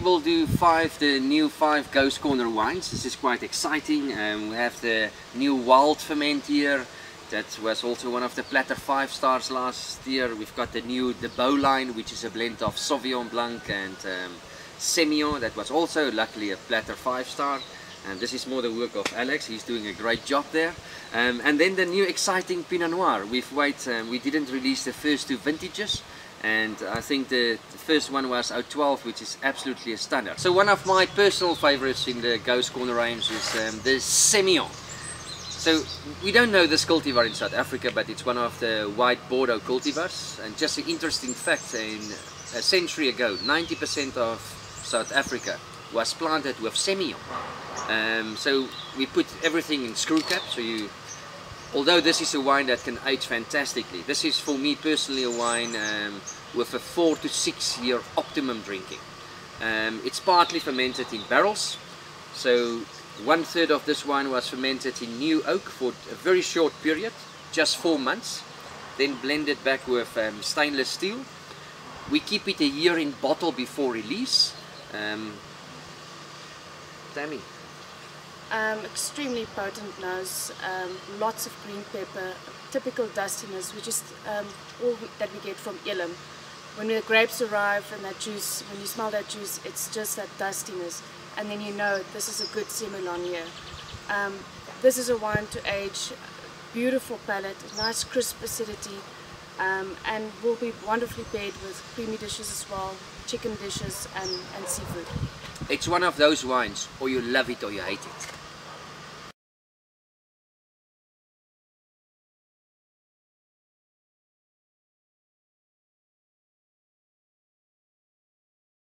we will do five, the new five Ghost Corner wines. This is quite exciting. Um, we have the new Wild Ferment here. That was also one of the Platter 5 stars last year. We've got the new The Bowline, which is a blend of Sauvignon Blanc and um, Semillon. That was also luckily a Platter 5 star. And this is more the work of Alex. He's doing a great job there. Um, and then the new exciting Pinot Noir. We've wait, um, we didn't release the first two vintages and I think the, the, first one was 012 which is absolutely a stunner. So one of my personal favorites in the Ghost Corner range is um, the Semillon. So we don't know this cultivar in South Africa but it's one of the white Bordeaux cultivars and just an interesting fact in a century ago 90% of South Africa was planted with Semillon. Um, so we put everything in screw cap so you although this is a wine that can age fantastically, this is for me personally a wine um, with a four to six year optimum drinking. Um, it's partly fermented in barrels, so one third of this wine was fermented in new oak for a very short period, just four months, then blended back with um, stainless steel. We keep it a year in bottle before release. Um, Tammy. Um, extremely potent nose, um, lots of green pepper, typical dustiness, which is um, all that we get from Elim. When the grapes arrive and that juice, when you smell that juice, it's just that dustiness, and then you know this is a good Semillon year. Um, this is a wine to age, beautiful palate, nice crisp acidity, um, and will be wonderfully paired with creamy dishes as well, chicken dishes and, and seafood. It's one of those wines, or you love it or you hate it.